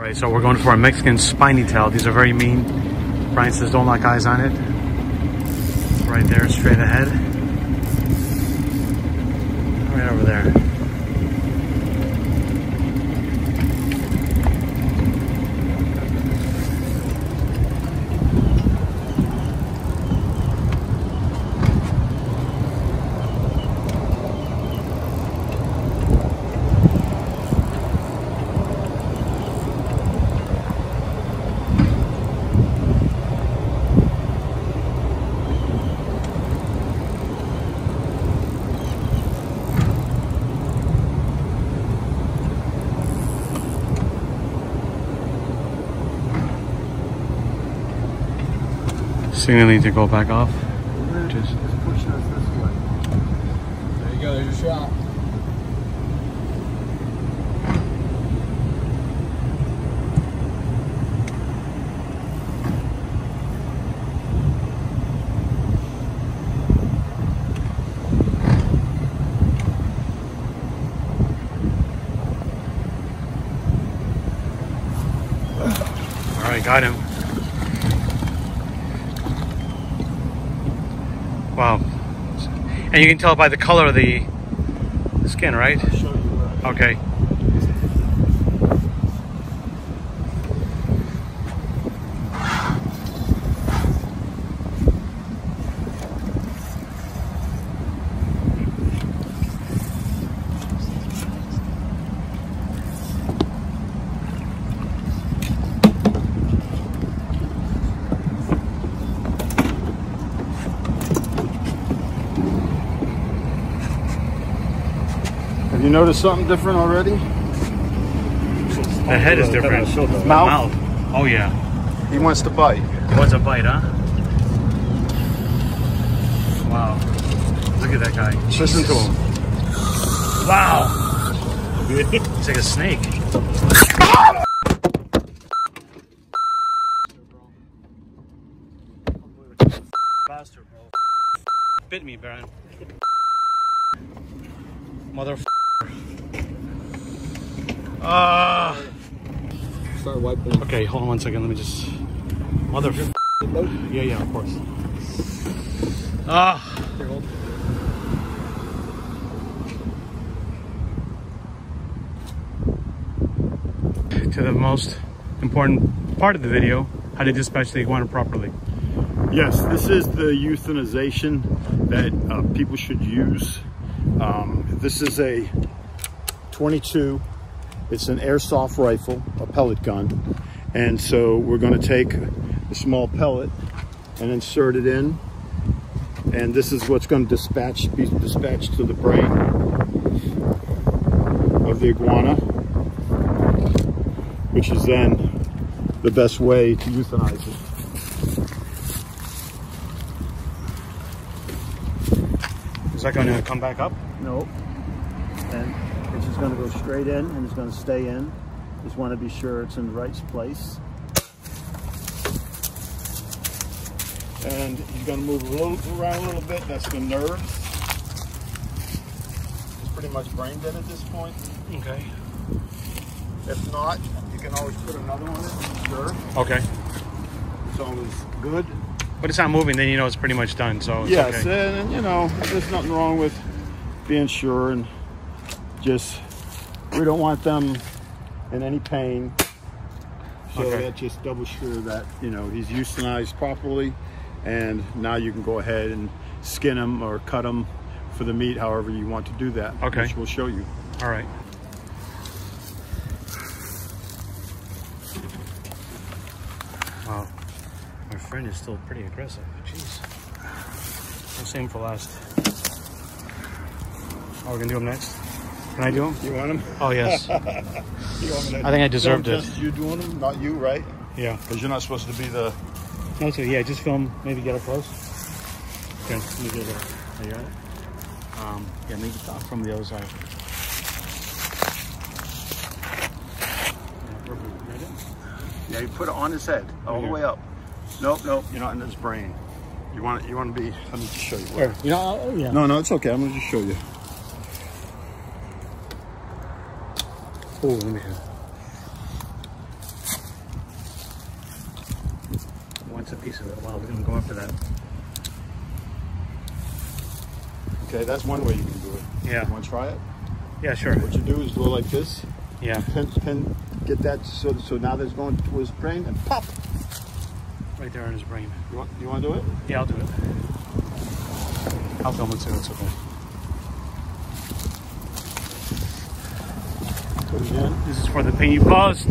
All right, so we're going for a Mexican spiny tail. These are very mean. Brian says don't lock eyes on it. Right there, straight ahead. Right over there. Signaling to go back off. Just pushing us this way. There you go, there's your shot. all right, got him. Wow. And you can tell by the color of the skin, right? I'll show you. Okay. Have you noticed something different already? The head is different. Mouth. Oh yeah. He wants to bite. What's a bite, huh? Wow. Look at that guy. Listen to him. Wow. It's like a snake. Bastard, bro. Bit me, Baron. Mother. Ah. Start wiping. okay, hold on one second. Let me just. Mother. Yeah, yeah, of course. Ah. To the most important part of the video, how to dispatch the iguana properly. Yes, this is the euthanization that uh, people should use. Um, this is a 22. It's an airsoft rifle, a pellet gun. And so we're going to take a small pellet and insert it in. And this is what's going to dispatch, be dispatched to the brain of the iguana, which is then the best way to euthanize it. Is that going to come back up? Nope. Going to go straight in and it's going to stay in. Just want to be sure it's in the right place. And you're going to move a little around a little bit. That's the nerves. It's pretty much brain dead at this point. Okay. If not, you can always put another one in. Sure. Okay. It's always good. But it's not moving, then you know it's pretty much done. So it's yes, okay. and you know, there's nothing wrong with being sure and just we don't want them in any pain. So Okay. that just double sure that you know he's euthanized properly, and now you can go ahead and skin him or cut him for the meat, however you want to do that. Okay. which we'll show you. All right. Wow. My friend is still pretty aggressive. Jeez. I'll save for last. Oh, we're gonna do him next. Can I do him? You want him? Oh yes. You want me I think I deserved it. Just you doing them, not you, right? Yeah. Because you're not supposed to be the. No, so yeah, just film. Maybe get up close. Okay. Let me get it. Are you got it? Um, yeah, maybe from the other side. Yeah. You put it on his head, all the way up. Nope, nope, you're not in his brain. You want you want to be. Let me just show you. Here, you know, yeah. No, no, it's okay. I'm gonna just show you. Oh, man! Once. Wants a piece of it. Wow, we're going to go after that. Okay, that's one way you can do it. Yeah. You want to try it? Yeah, sure. What you do is go like this. Yeah. Pin, pin, get that so so now that's going to his brain and pop. Right there in his brain. You want, you want to do it? Yeah, I'll do it. I'll film it too, it's okay. This is for the pain you buzzed.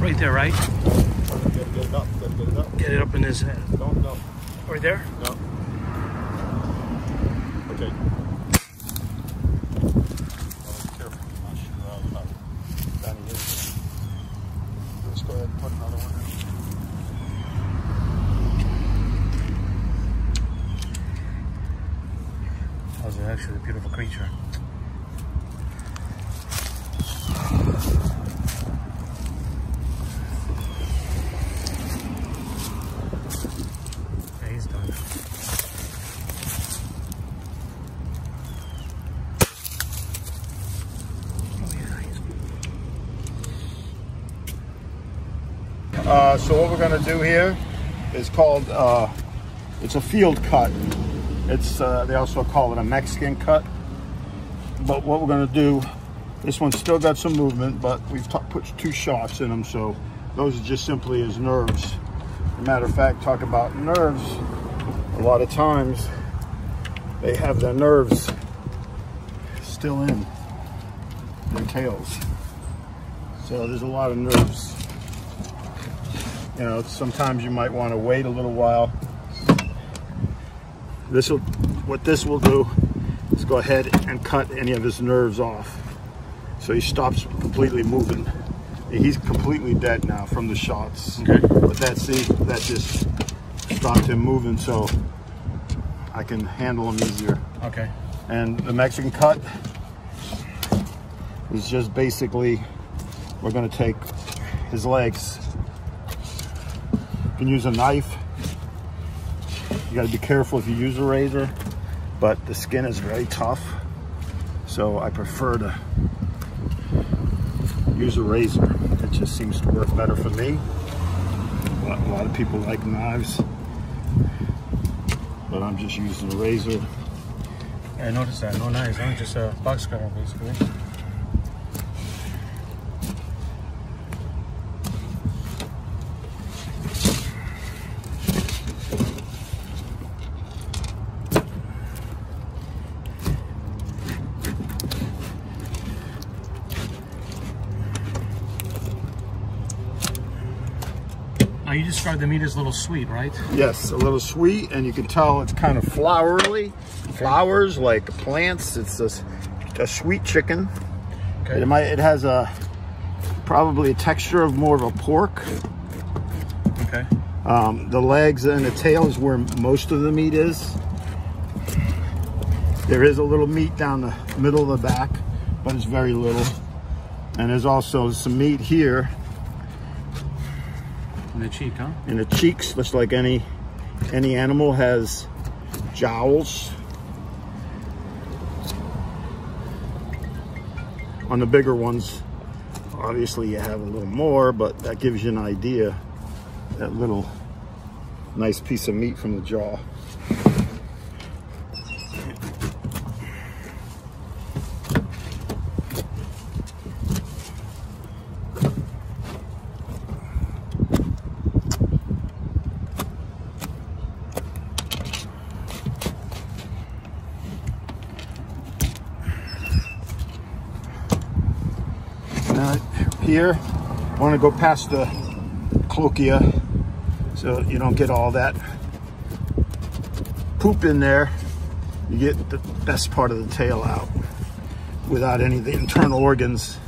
Right there, right? Get it up. Get it up. Get it up in his head. Don't no Right there? no. Okay. That was actually a beautiful creature. Yeah, he's done. Oh yeah, he's Uh, so what we're gonna do here is called, uh, it's a field cut. It's, uh, they also call it a Mexican cut. But what we're gonna do, this one's still got some movement, but we've put two shots in them, so those are just simply nerves. As a matter of fact, talk about nerves, a lot of times they have their nerves still in their tails. So there's a lot of nerves you know sometimes you might want to wait a little while. This will what this will do is go ahead and cut any of his nerves off. So he stops completely moving. He's completely dead now from the shots. Okay. but that see that just stopped him moving so I can handle him easier. Okay. and the Mexican cut is just basically we're going to take his legs you can use a knife you got to be careful if you use a razor but the skin is very tough so I prefer to use a razor it just seems to work better for me a lot, a lot of people like knives but I'm just using a razor I noticed that. No knives, huh? Just a box cutter, basically. The meat as a little sweet, right? Yes, a little sweet, and you can tell it's kind of flowery. Flowers like plants. It's a, a sweet chicken. Okay. It might. It has a probably a texture of more of a pork. Okay. Um, the legs and the tail is where most of the meat is. There is a little meat down the middle of the back, but it's very little. And there's also some meat here In the cheek, huh? in the cheeks, just like any any animal has jowls. On the bigger ones, obviously you have a little more, but that gives you an idea. That little nice piece of meat from the jaw. Now here, I want to go past the cloaca so you don't get all that poop in there. You get the best part of the tail out without any of the internal organs.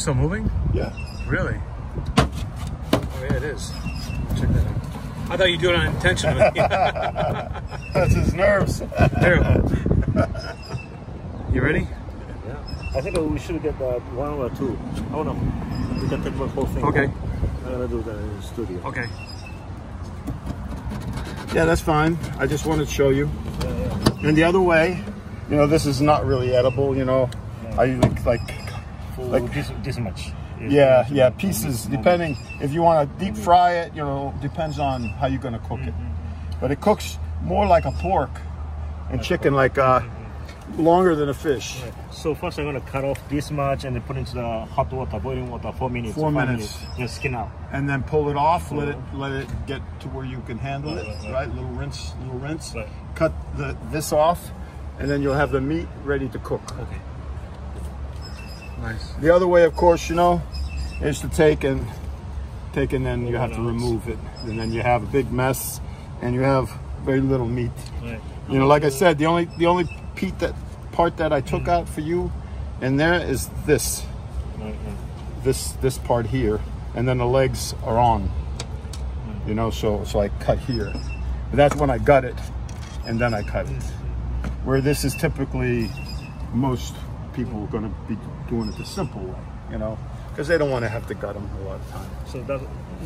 It still moving? Yeah. Really? Oh yeah, it is. Check that out. I thought you do it unintentionally. That's his nerves. Terrible. You ready? Yeah. I think we should get uh, one or two. Oh no, we can take the whole thing. Okay. I'm gonna do that in the studio. Okay. Yeah, that's fine. I just wanted to show you. And the other way, you know, this is not really edible. You know, I like like For Like- this this much. yeah yeah pieces depending if you want to deep fry it. You know, depends on how you're gonna cook it. But it cooks more like a pork and chicken, like uh, longer than a fish. So first I'm gonna cut off this much and then put into the hot water, boiling water, four minutes. Four minutes. Just skin out. and then pull it off. Let it let it get to where you can handle it. Right, right, right. Right, little rinse, little rinse. Right. Cut the this off, and then you'll have the meat ready to cook. Okay. Nice. The other way, of course, you know, is to take and take and then you have to remove it, and then you have a big mess, and you have very little meat. Right. You know, like I said, the only the only peat that part that I took mm. out for you, and there is this Right, right. this this part here, and then the legs are on. You know, so so I cut here. But that's when I gut it, and then I cut it. Where this is typically most people are going to be doing it the simple way. You know, because they don't want to have to gut them a lot of time. So that's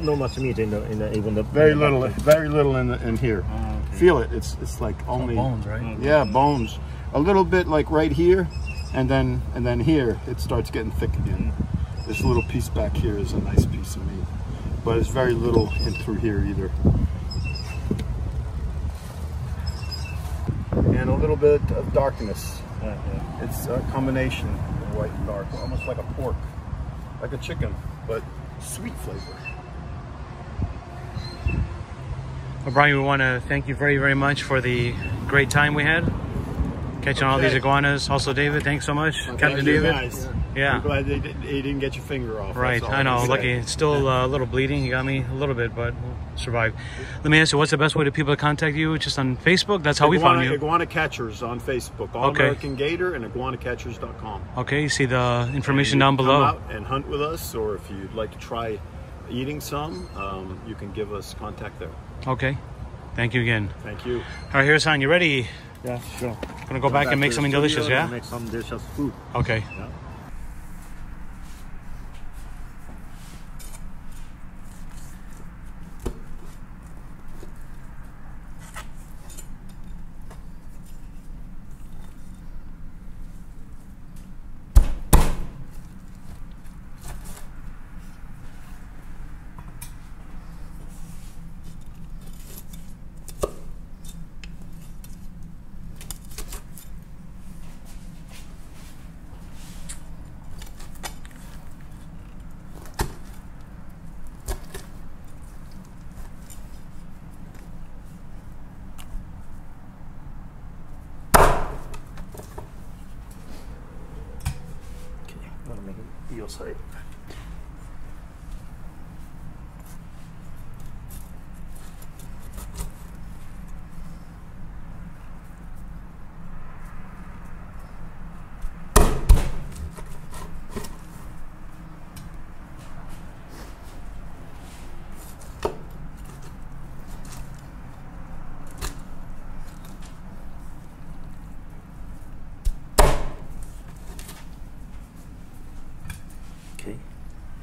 not much meat in the in the even the Very in the little, back. very little in the, in here. Ah, okay. Feel it. It's it's like only Bones, right? Yeah, bones. A little bit like right here, and then and then here it starts getting thick again. This little piece back here is a nice piece of meat, but it's very little in through here either. And a little bit of darkness. Right, right. It's a combination of white and dark, almost like a pork, like a chicken, but sweet flavor. Well, Brian, we want to thank you very, very much for the great time we had catching all these iguanas. Also, David, thanks so much, Captain David. guys- Yeah. I'm glad they, didn't- they didn't get your finger off. Right, I know. Lucky, it's still uh, a little bleeding. He got me a little bit, but we'll survive. Let me ask you, what's the best way to people to contact you? Just on Facebook? That's how we iguana, found you. Iguana Catchers on Facebook. All Okay. American Gator and iguanacatchers.com. Okay, you see the information you down Come below. out and hunt with us, or if you'd like to try eating some, um, you can give us contact there. Okay, thank you again. Thank you. All right, here's Han. You ready? Yeah, sure. Gonna go back, back and make something delicious, yeah? Make some delicious food. Okay. Yeah. Okay, I'm gonna make it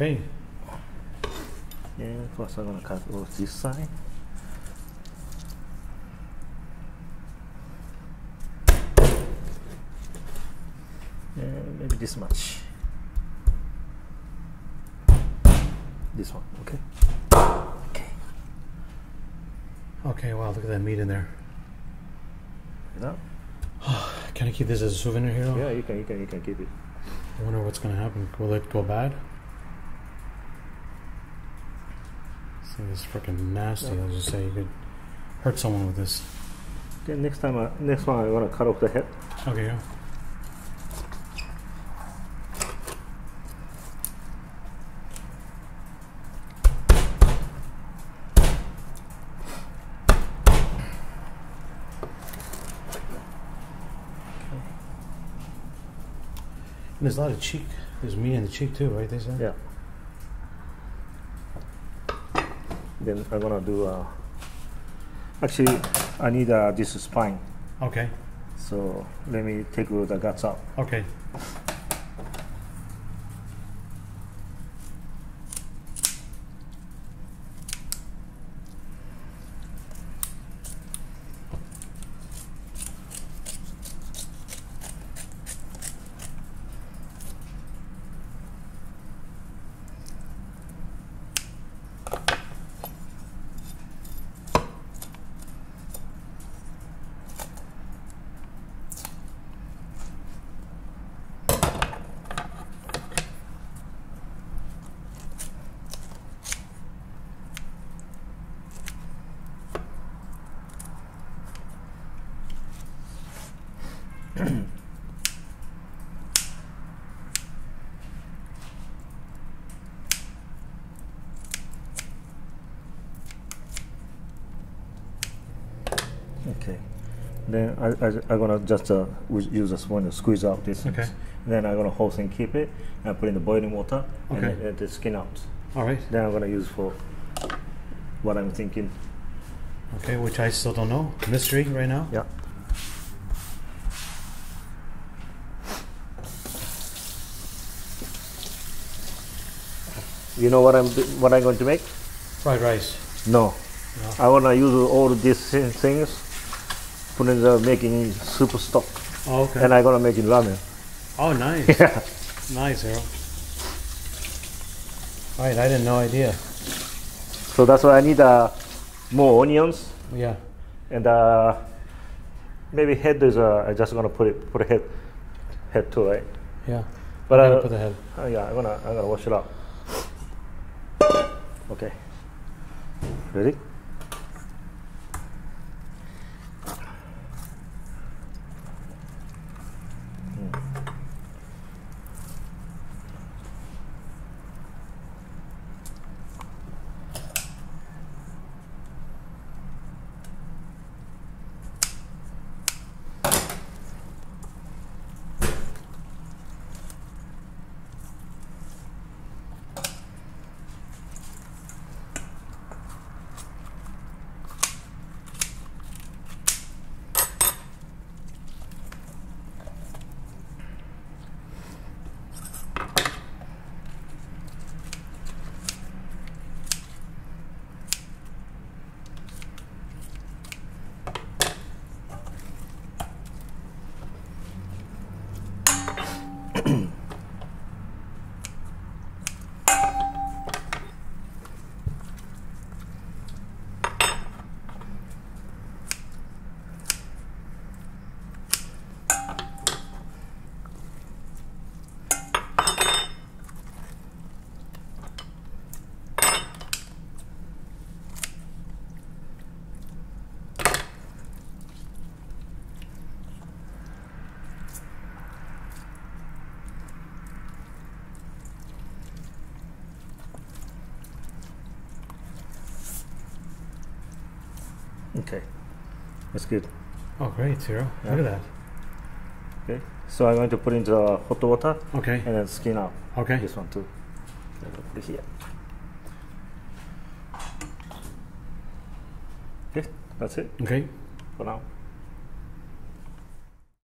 Okay. Yeah, first I'm gonna cut off this side. Yeah, maybe this much. This one, okay? Okay. Okay, wow, look at that meat in there. You know? Can I keep this as a souvenir here? Yeah, you can, you can, you can keep it. I wonder what's gonna happen. Will it go bad? Thing is freaking nasty. I'll just say you could hurt someone with this. Okay, next time, I, next one I'm gonna cut off the head. Okay, yeah. And there's a lot of cheek. There's meat in the cheek too, right? They said. Yeah. Then I'm gonna do. Uh, actually, I need uh, this spine. Okay. So let me take the guts out. Okay. Then I, I, I'm gonna just uh, use a spoon to squeeze out this. Okay. And then I'm gonna hold and keep it and put in the boiling water and Okay. then let the skin out. All right. Then I'm gonna use for what I'm thinking. Okay, which I still don't know. Mystery right now. Yeah. You know what I'm what I'm going to make? Fried rice. No. No. I wanna use all these things, put in the making soup stock, Oh, okay. and I'm gonna make in ramen. oh, nice. Yeah. nice, Harold. Right, I didn't no idea. So that's why I need uh, more onions Yeah. and uh, maybe head is uh, I just gonna put it put a head head too, right? Yeah. But I'm gonna uh, put the head. uh, yeah, I'm gonna I'm gonna wash it up. Okay. Ready? Okay. That's good. Oh, great, Zero. Yeah. Look at that. Okay. So I'm going to put into the hot water Okay. and then skin out. Okay. This one too. Put it here. Okay, that's it Okay. for now.